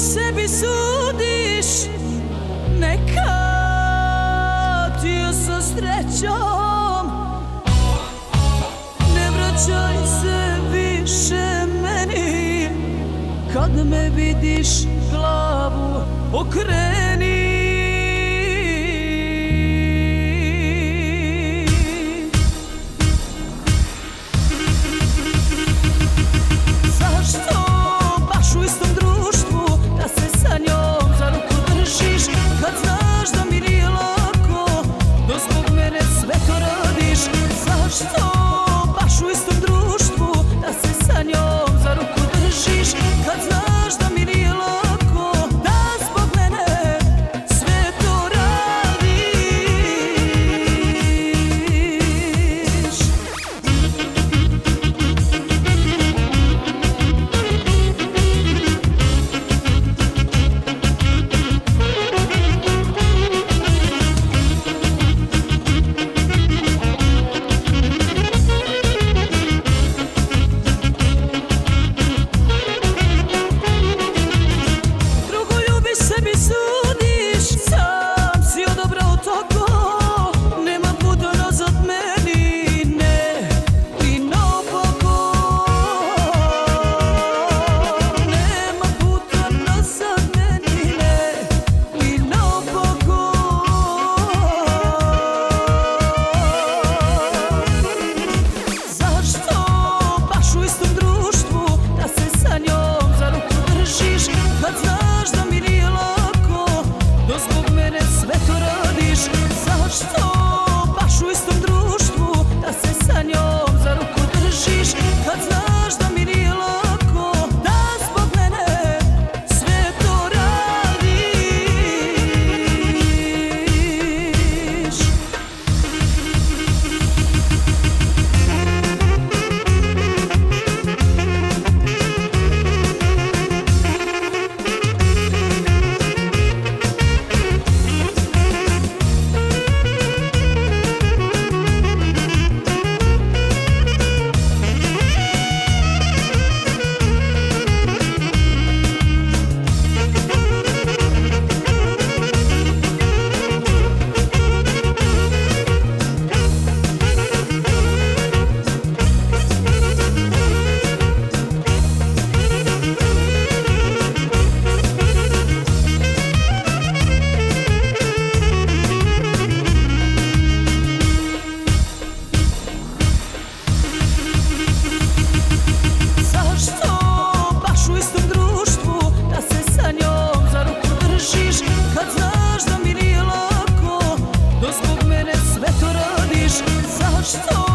sebi sudiš Neka ti sa srećom. Ne vraćaj se više meni Kad me vidiš glavu okreni что? 是